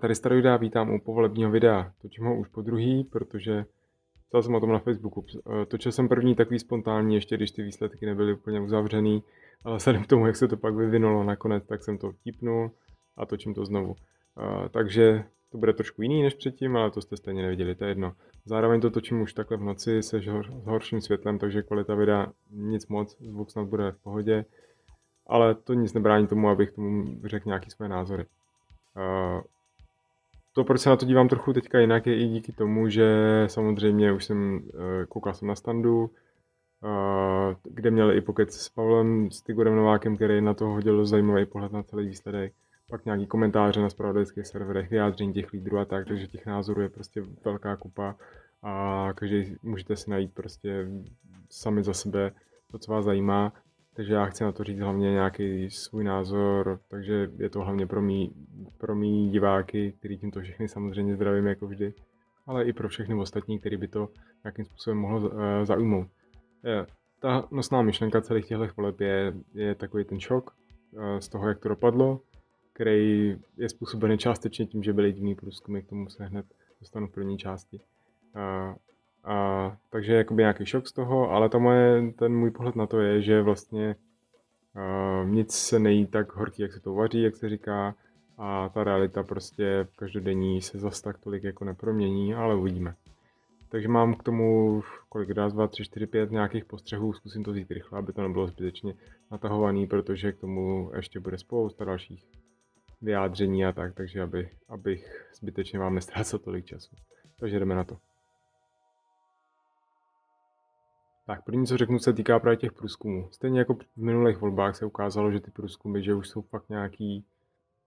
Tady Staroida, vítám u povolebního videa. Točím ho už po druhý, protože psal jsem o tom na Facebooku. Eh, točil jsem první takový spontánní, ještě když ty výsledky nebyly úplně uzavřený, ale vzhledem k tomu, jak se to pak vyvinulo nakonec, tak jsem to vtipnul a točím to znovu. Eh, takže to bude trošku jiný než předtím, ale to jste stejně neviděli, to je jedno. Zároveň to točím už takhle v noci se horším světlem, takže kvalita videa nic moc, zvuk snad bude v pohodě, ale to nic nebrání tomu, abych tomu řekl nějaký své názory. To, proč se na to dívám trochu teďka jinak, je i díky tomu, že samozřejmě už jsem, eh, koukal jsem na standu, eh, kde měl i pokec s Pavlem, s Tigorem Novákem, který na to hodil zajímavý pohled na celý výsledek. Pak nějaký komentáře na spravodajských serverech, vyjádření těch lídrů a tak, takže těch názorů je prostě velká kupa a každý můžete si najít prostě sami za sebe to, co vás zajímá. Takže já chci na to říct hlavně nějaký svůj názor, takže je to hlavně pro mý, pro mý diváky, který tímto všechny samozřejmě zdravím jako vždy, ale i pro všechny ostatní, který by to nějakým způsobem mohlo uh, zaujmout. Je, ta nosná myšlenka celých těchto voleb je, je takový ten šok uh, z toho, jak to dopadlo, který je způsobený částečně tím, že byly divný průzkumy, k tomu se hned dostanu v první části. A, takže jakoby nějaký šok z toho, ale to moje, ten můj pohled na to je, že vlastně uh, nic se nejí tak horký, jak se to vaří, jak se říká, a ta realita prostě v každodenní se zas tak tolik jako nepromění, ale uvidíme. Takže mám k tomu kolik raz, dva, tři, čtyři, pět nějakých postřehů, zkusím to vzít rychle, aby to nebylo zbytečně natahovaný, protože k tomu ještě bude spousta dalších vyjádření a tak, takže aby, abych zbytečně vám nestrácel tolik času. Takže jdeme na to. Tak první, co řeknu, se týká právě těch průzkumů. Stejně jako v minulých volbách se ukázalo, že ty průzkumy, že už jsou fakt nějaký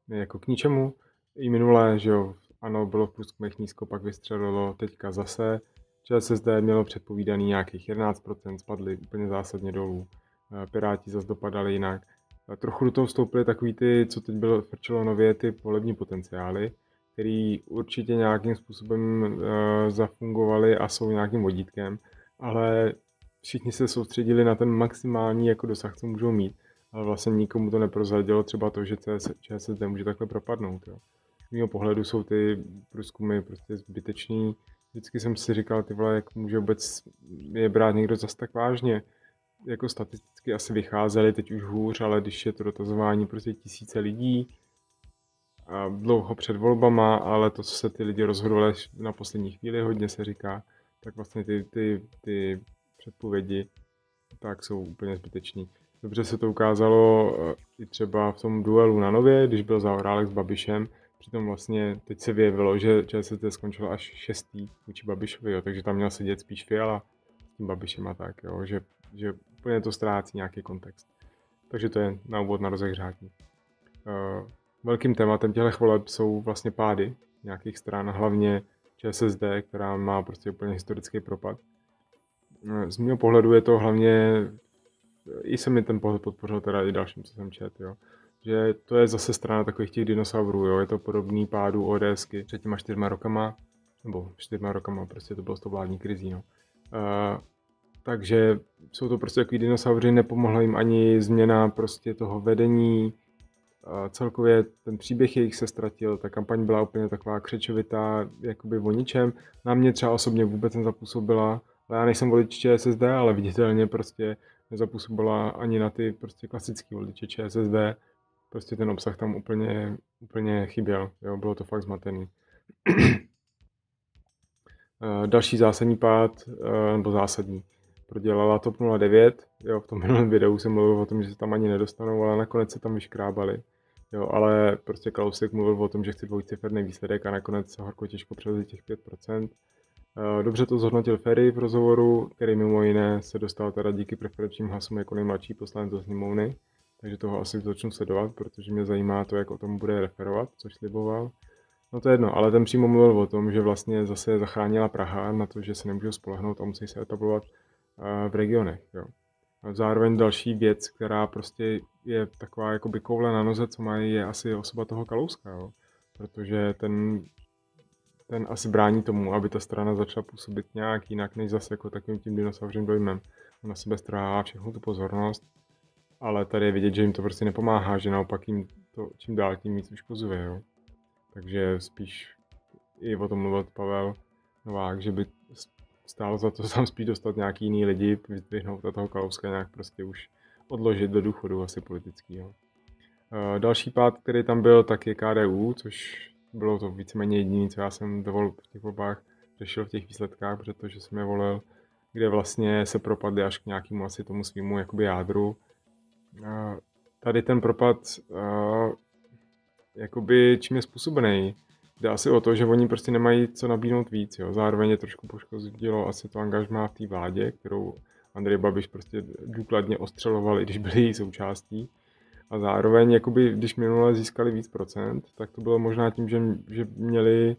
jako k ničemu. I minulé, že jo, ano, bylo v průzkumech nízko, pak vystřelilo, teďka zase. ČSSD mělo předpovídaný nějakých 11%, spadly úplně zásadně dolů. Eh, Piráti zase dopadali jinak. Trochu do toho vstoupily takový ty, co teď bylo frčelo nově, ty volební potenciály, který určitě nějakým způsobem uh, zafungovaly a jsou nějakým vodítkem, ale všichni se soustředili na ten maximální jako dosah, co můžou mít, ale vlastně nikomu to neprozradilo třeba to, že ČSSD může takhle propadnout. Jo. Z mého pohledu jsou ty průzkumy prostě zbytečný. Vždycky jsem si říkal, ty vole, jak může vůbec je brát někdo zas tak vážně. Jako statisticky asi vycházeli, teď už hůř, ale když je to dotazování prostě tisíce lidí, a dlouho před volbama, ale to, co se ty lidi rozhodovali na poslední chvíli, hodně se říká, tak vlastně ty, ty, ty předpovědi, tak jsou úplně zbyteční. Dobře se to ukázalo eh, i třeba v tom duelu na Nově, když byl Zaorálek s Babišem, přitom vlastně teď se vyjevilo, že ČSSD skončilo až šestý vůči Babišovi, jo, takže tam měl sedět spíš Fiala s tím Babišem a tak, jo, že, že úplně to ztrácí nějaký kontext. Takže to je na úvod na rozehřátí. Uh, velkým tématem těchto voleb jsou vlastně pády nějakých stran, hlavně ČSSD, která má prostě úplně historický propad. No, z mého pohledu je to hlavně, i se mi ten pohled podpořil teda i dalším, co jsem čet, jo. Že to je zase strana takových těch dinosaurů, jo. Je to podobný pádu ODSky před těma čtyřma rokama, nebo čtyřma rokama, prostě to bylo s tou vládní krizí, no. Uh, takže jsou to prostě takový dinosauři, nepomohla jim ani změna prostě toho vedení, a celkově ten příběh jejich se ztratil, ta kampaň byla úplně taková křečovitá, jakoby o ničem. Na mě třeba osobně vůbec nezapůsobila, já nejsem volič ČSSD, ale viditelně prostě nezapůsobila ani na ty prostě klasické voliče ČSSD. Prostě ten obsah tam úplně, úplně chyběl, jo, bylo to fakt zmatený. Eh, další zásadní pád, eh, nebo zásadní, prodělala TOP 09, jo, v tom minulém videu jsem mluvil o tom, že se tam ani nedostanou, ale nakonec se tam vyškrábali. Jo, ale prostě Kalousek mluvil o tom, že chce dvojciferný výsledek a nakonec se horko těžko přelezli těch 5%. Eh, dobře to zhodnotil Ferry v rozhovoru, který mimo jiné se dostal teda díky preferenčním hlasům jako nejmladší poslanec do sněmovny, takže toho asi začnu sledovat, protože mě zajímá to, jak o tom bude referovat, což sliboval. No to je jedno, ale ten přímo mluvil o tom, že vlastně zase zachránila Praha na to, že se nemůžou spolehnout a musí se etablovat eh, v regionech. Jo. A zároveň další věc, která prostě je taková jako by koule na noze, co mají, je asi osoba toho Kalouska, jo. protože ten ten asi brání tomu, aby ta strana začala působit nějak jinak, než zase jako takovým tím dinosauřím dojmem. Na sebe strává všechnu tu pozornost, ale tady je vidět, že jim to prostě nepomáhá, že naopak jim to čím dál tím víc uškozuje. Jo. Takže spíš i o tom mluvil Pavel Novák, že by stálo za to tam spíš dostat nějaký jiný lidi, vyhnout a toho Kalouska nějak prostě už odložit do důchodu asi politického. Eh, další pád, který tam byl, tak je KDU, což bylo to víceméně jediné, co já jsem dovolil v těch volbách řešil v těch výsledkách, protože jsem je volil, kde vlastně se propadly až k nějakému asi tomu svýmu jakoby jádru. Tady ten propad, jakoby čím je způsobený, jde asi o to, že oni prostě nemají co nabídnout víc. Jo. Zároveň je trošku poškodilo asi to angažmá v té vládě, kterou Andrej Babiš prostě důkladně ostřeloval, i když byli její součástí. A zároveň, jakoby, když minule získali víc procent, tak to bylo možná tím, že, že měli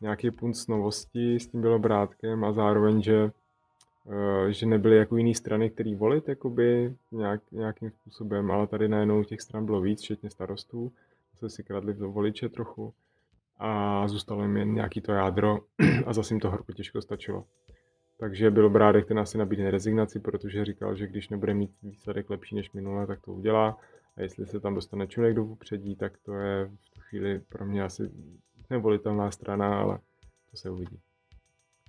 nějaký punt novosti s tím bylo brátkem a zároveň, že, uh, že nebyly jako jiné strany, které volit jakoby nějak, nějakým způsobem, ale tady najednou těch stran bylo víc, včetně starostů, se si kradli do voliče trochu a zůstalo jim jen nějaký to jádro a zase jim to horko těžko stačilo. Takže byl Brádek ten asi nabídne rezignaci, protože říkal, že když nebude mít výsledek lepší než minule, tak to udělá. Jestli se tam dostane Čunek do popředí, tak to je v tu chvíli pro mě asi nevolitelná strana, ale to se uvidí.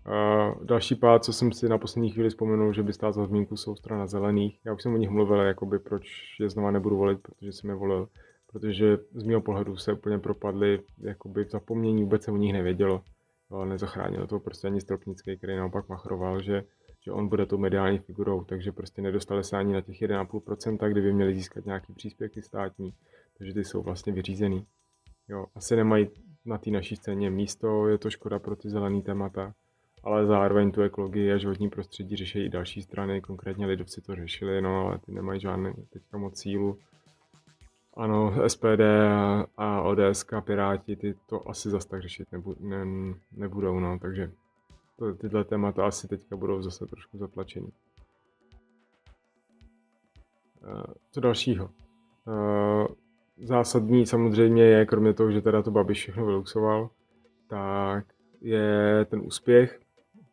Uh, další pád, co jsem si na poslední chvíli vzpomenul, že by stál za zmínku, jsou strana zelených. Já už jsem o nich mluvil, jakoby proč je znova nebudu volit, protože jsem je volil protože z mého pohledu se úplně propadli jakoby v zapomnění, vůbec se o nich nevědělo. Ale nezachránil to prostě ani Stropnický, který naopak machroval, že, že on bude tou mediální figurou, takže prostě nedostali se ani na těch 1,5%, kdyby měli získat nějaký příspěvky státní, takže ty jsou vlastně vyřízený. Jo, asi nemají na té naší scéně místo, je to škoda pro ty zelený témata, ale zároveň tu ekologii a životní prostředí řeší i další strany, konkrétně lidovci to řešili, no ale ty nemají žádný teďka moc cílu ano, SPD a, a ODS, Piráti, ty to asi zas tak řešit nebu, ne, nebudou, no, takže to, tyhle témata asi teďka budou zase trošku zatlačený. Uh, co dalšího? Uh, zásadní samozřejmě je, kromě toho, že teda to Babiš všechno vyluxoval, tak je ten úspěch,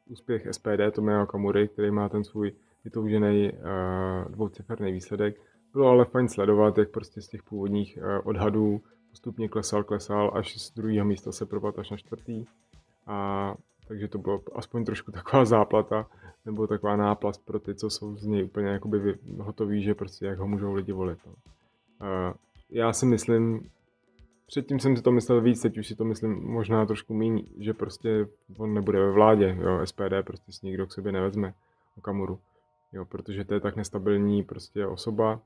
úspěch SPD, to Tomia Kamury, který má ten svůj vytoužený uh, dvouciferný výsledek, bylo ale fajn sledovat, jak prostě z těch původních eh, odhadů postupně klesal, klesal, až z druhého místa se propad až na čtvrtý. A takže to bylo aspoň trošku taková záplata, nebo taková náplast pro ty, co jsou z něj úplně jakoby hotoví, že prostě jak ho můžou lidi volit. No. Já si myslím, předtím jsem si to myslel víc, teď už si to myslím možná trošku méně, že prostě on nebude ve vládě, jo, SPD prostě si nikdo k sobě nevezme, Okamuru, jo, protože to je tak nestabilní prostě osoba,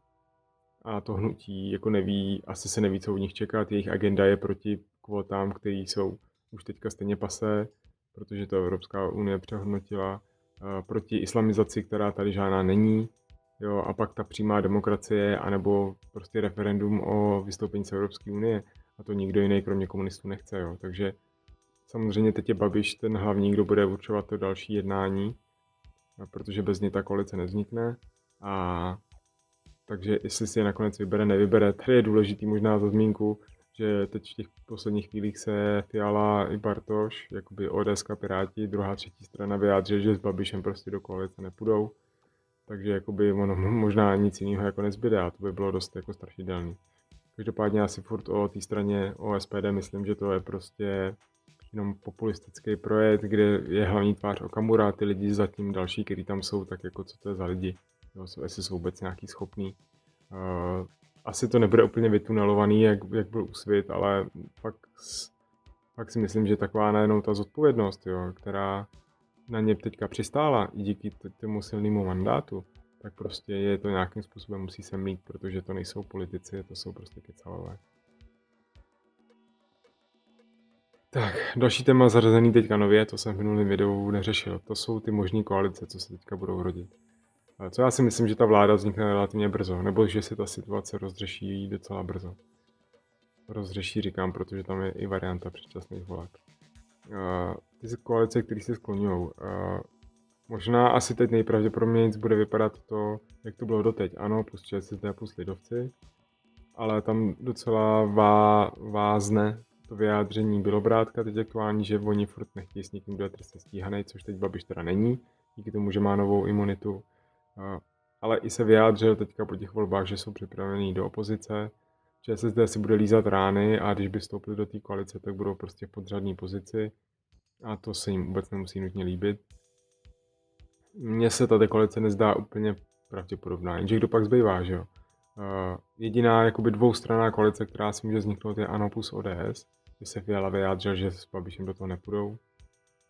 a to hnutí jako neví, asi se neví, co u nich čekat. Jejich agenda je proti kvotám, které jsou už teďka stejně pasé, protože to Evropská unie přehodnotila, proti islamizaci, která tady žádná není, jo, a pak ta přímá demokracie, anebo prostě referendum o vystoupení z Evropské unie. A to nikdo jiný, kromě komunistů, nechce. Jo. Takže samozřejmě teď je Babiš ten hlavní, kdo bude určovat to další jednání, protože bez něj ta koalice nevznikne. A takže jestli si je nakonec vybere, nevybere. Tady je důležitý možná za zmínku, že teď v těch posledních chvílích se Fiala i Bartoš, jakoby ODS, Piráti, druhá, třetí strana vyjádřili, že s Babišem prostě do koalice nepůjdou. Takže jakoby ono možná nic jiného jako nezbyde a to by bylo dost jako strašidelný. Každopádně já si furt o té straně o SPD myslím, že to je prostě jenom populistický projekt, kde je hlavní tvář Okamura a ty lidi zatím další, kteří tam jsou, tak jako co to je za lidi jo, jestli jsou vůbec nějaký schopný. Uh, asi to nebude úplně vytunelovaný, jak, jak byl úsvit, ale pak, pak si myslím, že taková najednou ta zodpovědnost, jo, která na ně teďka přistála díky tomu silnému mandátu, tak prostě je to nějakým způsobem musí se mít, protože to nejsou politici, to jsou prostě kecalové. Tak, další téma zařazený teďka nově, to jsem v minulém videu neřešil. To jsou ty možné koalice, co se teďka budou rodit. Co já si myslím, že ta vláda vznikne relativně brzo, nebo že se ta situace rozřeší docela brzo. Rozřeší, říkám, protože tam je i varianta předčasných voleb. Ty koalice, které se skloňují, možná asi teď nejpravděpodobněji bude vypadat to, jak to bylo doteď. Ano, plus ČSSD plus Lidovci, ale tam docela vá, vázne to vyjádření Bělobrátka teď aktuální, že oni furt nechtějí s někým být trestně stíhaný, což teď Babiš teda není, díky tomu, že má novou imunitu ale i se vyjádřil teďka po těch volbách, že jsou připravení do opozice, ČSSD si bude lízat rány a když by vstoupili do té koalice, tak budou prostě v podřadní pozici a to se jim vůbec nemusí nutně líbit. Mně se ta koalice nezdá úplně pravděpodobná, jenže kdo pak zbývá, že jo? Jediná jakoby dvoustraná koalice, která si může vzniknout, je ANO plus ODS, kde se Fiala vyjádřil, že s Babišem do toho nepůjdou,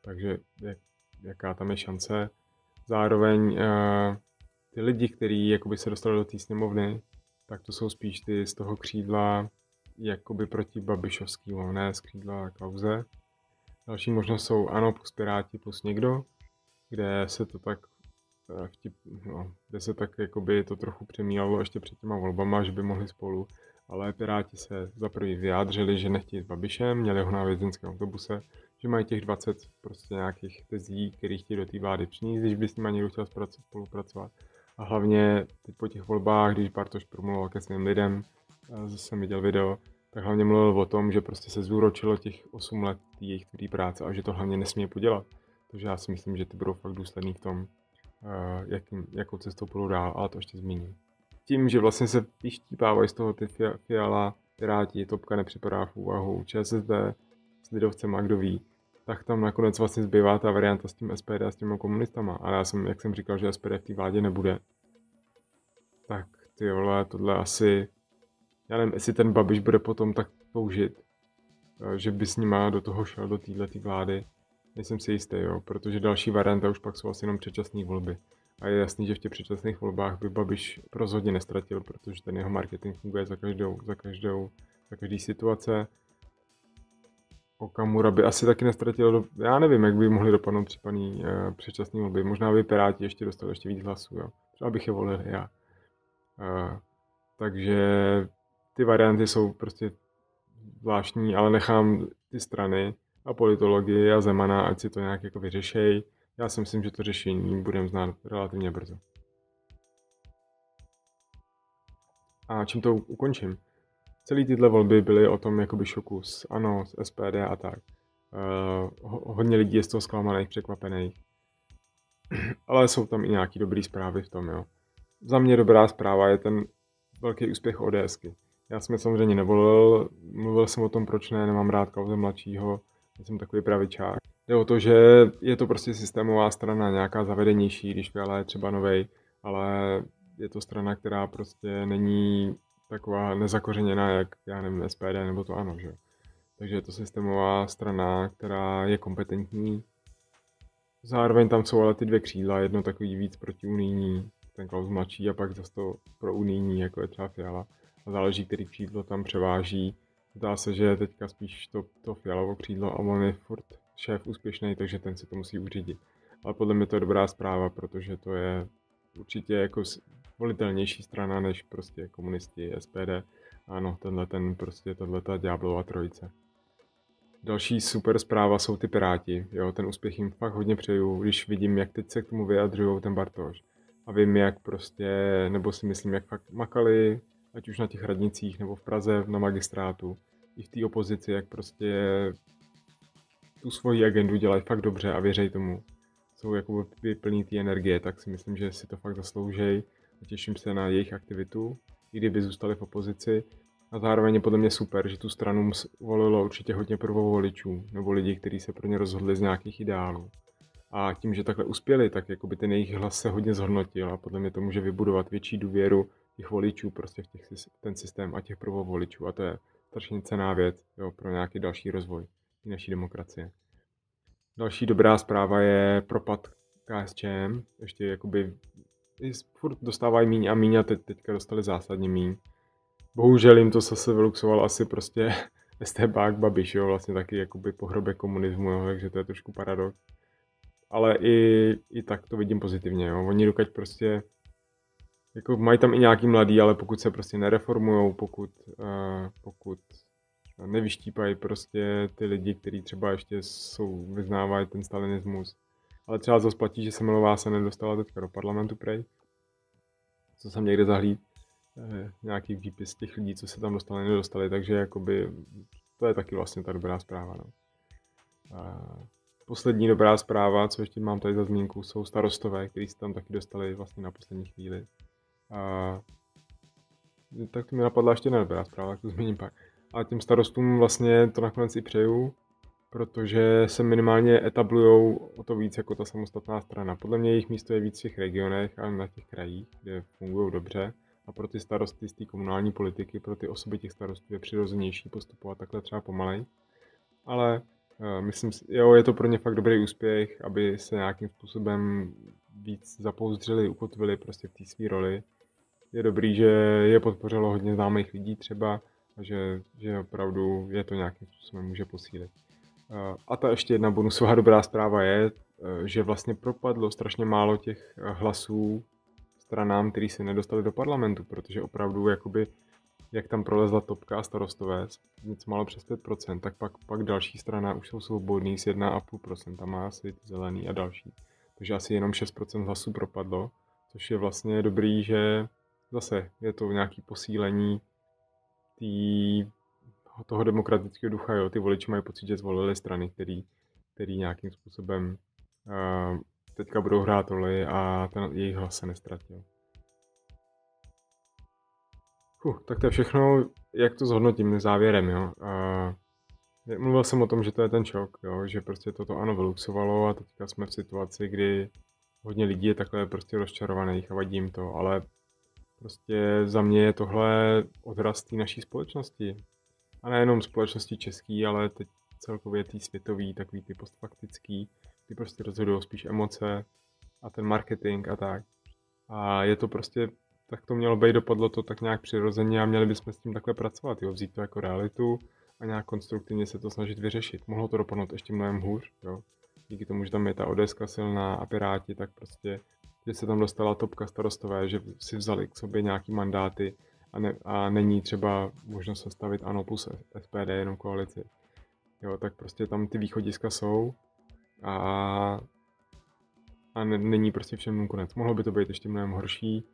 takže jak, jaká tam je šance. Zároveň ty lidi, kteří jakoby se dostali do té sněmovny, tak to jsou spíš ty z toho křídla jakoby proti Babišovskýmu, ne z křídla Klauze. Další možnost jsou ANO plus Piráti plus někdo, kde se to tak eh, vtip, no, kde se tak jakoby to trochu přemíjalo ještě před těma volbama, že by mohli spolu, ale Piráti se za prvý vyjádřili, že nechtějí s Babišem, měli ho na vězenském autobuse, že mají těch 20 prostě nějakých tezí, který chtějí do té vlády přinést, když by s nimi někdo chtěl spolupracovat. A hlavně teď po těch volbách, když Bartoš promluvil ke svým lidem, zase jsem viděl video, tak hlavně mluvil o tom, že prostě se zúročilo těch 8 let jejich tvrdý práce a že to hlavně nesmí podělat. Takže já si myslím, že ty budou fakt důsledný v tom, eh, jakým, jakou cestou půjdou dál, ale to ještě zmíním. Tím, že vlastně se vyštípávají z toho ty fiala, Piráti, Topka nepřipadá v úvahu, ČSSD s lidovcem a kdo ví, tak tam nakonec vlastně zbývá ta varianta s tím SPD a s těmi komunistama. A já jsem, jak jsem říkal, že SPD v té vládě nebude, tak ty vole, tohle asi, já nevím, jestli ten Babiš bude potom tak toužit, eh, že by s nima do toho šel, do této vlády. Nejsem si jistý, jo, protože další varianta už pak jsou asi jenom předčasné volby. A je jasný, že v těch předčasných volbách by Babiš rozhodně nestratil, protože ten jeho marketing funguje za každou, za každou, za každý situace Okamura by asi taky nestratil, do... já nevím, jak by mohli dopadnout případný uh, předčasný volby. Možná by Piráti ještě dostali ještě víc hlasů, jo. Třeba bych je volil já. Uh, takže ty varianty jsou prostě zvláštní, ale nechám ty strany a politologii a Zemana, ať si to nějak jako vyřešej. Já si myslím, že to řešení budeme znát relativně brzo. A čím to ukončím? Celý tyhle volby byly o tom jakoby šoku s ANO, s SPD a tak. Uh, hodně lidí je z toho zklamaných, překvapených. Ale jsou tam i nějaký dobrý zprávy v tom, jo. Za mě dobrá zpráva je ten velký úspěch ODSky. Já jsem je samozřejmě nevolil, mluvil jsem o tom, proč ne, nemám rád kauze mladšího, jsem takový pravičák. Jde o to, že je to prostě systémová strana, nějaká zavedenější, když Fiala je třeba novej, ale je to strana, která prostě není taková nezakořeněná, jak já nevím, SPD nebo to ano, že Takže je to systémová strana, která je kompetentní. Zároveň tam jsou ale ty dvě křídla, jedno takový víc proti unijní, ten Klaus mladší a pak zase to pro unijní, jako je třeba Fiala. A záleží, který křídlo tam převáží. Zdá se, že teďka spíš to, to Fialovo křídlo a on je furt šéf úspěšný, takže ten si to musí uřídit. Ale podle mě to je dobrá zpráva, protože to je určitě jako volitelnější strana než prostě komunisti, SPD. Ano, tenhle ten prostě ta ďáblová trojice. Další super zpráva jsou ty Piráti. Jo, ten úspěch jim fakt hodně přeju, když vidím, jak teď se k tomu vyjadřují ten Bartoš. A vím, jak prostě, nebo si myslím, jak fakt makali, ať už na těch radnicích, nebo v Praze, na magistrátu, i v té opozici, jak prostě tu svoji agendu dělají fakt dobře a věří tomu. Jsou jako plný té energie, tak si myslím, že si to fakt zasloužejí a těším se na jejich aktivitu, i kdyby zůstali v opozici. A zároveň je podle mě super, že tu stranu volilo určitě hodně prvovoličů, nebo lidí, kteří se pro ně rozhodli z nějakých ideálů. A tím, že takhle uspěli, tak jakoby ten jejich hlas se hodně zhodnotil a podle mě to může vybudovat větší důvěru těch voličů prostě v těch, ten systém a těch prvovoličů. A to je strašně cená věc jo, pro nějaký další rozvoj naší demokracie. Další dobrá zpráva je propad KSČM, ještě jakoby furt dostávají míň a míň a teď, teďka dostali zásadně míň. Bohužel jim to zase vyluxoval asi prostě STBák Babiš, jo, vlastně taky jakoby pohrobek komunismu, jo, takže to je trošku paradox. Ale i, i tak to vidím pozitivně, jo. Oni dokud prostě, jako mají tam i nějaký mladý, ale pokud se prostě nereformujou, pokud, uh, pokud nevyštípají prostě ty lidi, kteří třeba ještě jsou, vyznávají ten stalinismus, ale třeba zase platí, že Semelová se nedostala teďka do parlamentu prej. Co jsem někde zahlíd, eh, nějaký výpis těch lidí, co se tam dostali, nedostali, takže jakoby to je taky vlastně ta dobrá zpráva. No. A poslední dobrá zpráva, co ještě mám tady za zmínku, jsou starostové, kteří se tam taky dostali vlastně na poslední chvíli. A tak to mi napadla ještě nedobrá zpráva, to zmíním pak. A těm starostům vlastně to nakonec i přeju, protože se minimálně etablujou o to víc jako ta samostatná strana. Podle mě jejich místo je víc v těch regionech a na těch krajích, kde fungují dobře. A pro ty starosty z té komunální politiky, pro ty osoby těch starostů je přirozenější postupovat takhle třeba pomalej. Ale uh, myslím jo, je to pro ně fakt dobrý úspěch, aby se nějakým způsobem víc zapouzdřili, ukotvili prostě v té své roli. Je dobrý, že je podpořilo hodně známých lidí třeba a že, že opravdu je to nějakým způsobem může posílit. A ta ještě jedna bonusová dobrá zpráva je, uh, že vlastně propadlo strašně málo těch hlasů stranám, který se nedostali do parlamentu, protože opravdu jakoby jak tam prolezla topka a starostové, něco málo přes 5%, tak pak, pak další strana už jsou svobodný s 1,5%, má asi zelený a další. Takže asi jenom 6% hlasů propadlo, což je vlastně dobrý, že zase je to nějaký posílení tý, toho demokratického ducha, jo. ty voliči mají pocit, že zvolili strany, který, který nějakým způsobem uh, teďka budou hrát roli a ten jejich hlas se nestratil. Huh, tak to je všechno, jak to zhodnotím závěrem, jo. Uh, mluvil jsem o tom, že to je ten šok, jo, že prostě toto ano vyluxovalo a teďka jsme v situaci, kdy hodně lidí je takhle prostě rozčarovaných a vadí jim to, ale prostě za mě je tohle odraz té naší společnosti. A nejenom společnosti český, ale teď celkově tý světový, takový ty postfaktický, ty prostě rozhodují spíš emoce a ten marketing a tak. A je to prostě tak to mělo být, dopadlo to tak nějak přirozeně a měli bychom s tím takhle pracovat, jo, vzít to jako realitu a nějak konstruktivně se to snažit vyřešit. Mohlo to dopadnout ještě mnohem hůř, jo. Díky tomu, že tam je ta odeska silná a Piráti, tak prostě, že se tam dostala topka starostové, že si vzali k sobě nějaký mandáty a, ne, a není třeba možnost sestavit ANO plus SPD jenom koalici. Jo, tak prostě tam ty východiska jsou a, a ne, není prostě všem konec. Mohlo by to být ještě mnohem horší,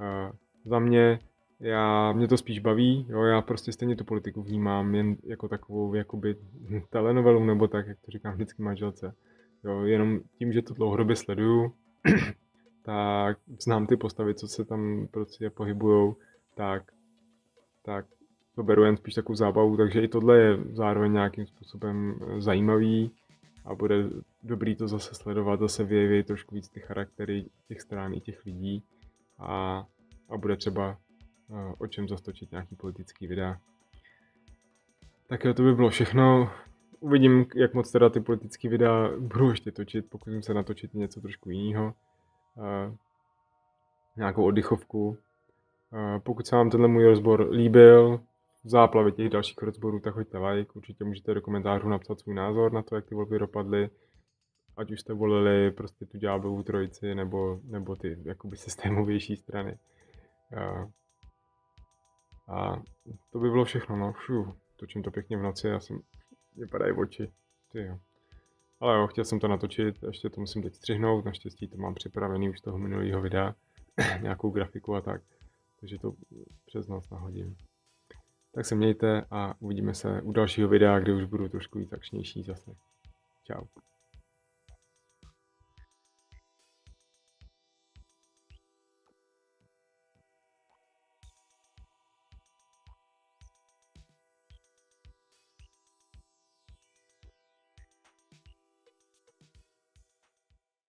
Uh, za mě, já, mě to spíš baví, jo, já prostě stejně tu politiku vnímám jen jako takovou jakoby telenovelu, nebo tak, jak to říkám vždycky manželce. Jo, jenom tím, že to dlouhodobě sleduju, tak znám ty postavy, co se tam prostě pohybujou, tak, tak to beru jen spíš takovou zábavu, takže i tohle je zároveň nějakým způsobem zajímavý a bude dobrý to zase sledovat, zase vyjeví trošku víc ty charaktery těch stran i těch lidí a, a bude třeba uh, o čem zastočit nějaký politický videa. Tak jo, to by bylo všechno. Uvidím, jak moc teda ty politické videa budu ještě točit, pokusím se natočit něco trošku jiného. Uh, nějakou oddychovku. Pokud se vám tenhle můj rozbor líbil, v záplavě těch dalších rozborů, tak hoďte like. Určitě můžete do komentářů napsat svůj názor na to, jak ty volby dopadly ať už jste volili prostě tu ďáblovou trojici nebo, nebo ty jakoby systémovější strany. A, a to by bylo všechno, no. Šu, točím to pěkně v noci, já jsem, vypadají oči. Ty jo. Ale jo, chtěl jsem to natočit, ještě to musím teď střihnout, naštěstí to mám připravený už z toho minulého videa, nějakou grafiku a tak, takže to přes noc nahodím. Tak se mějte a uvidíme se u dalšího videa, kde už budu trošku víc akčnější zase. Ciao.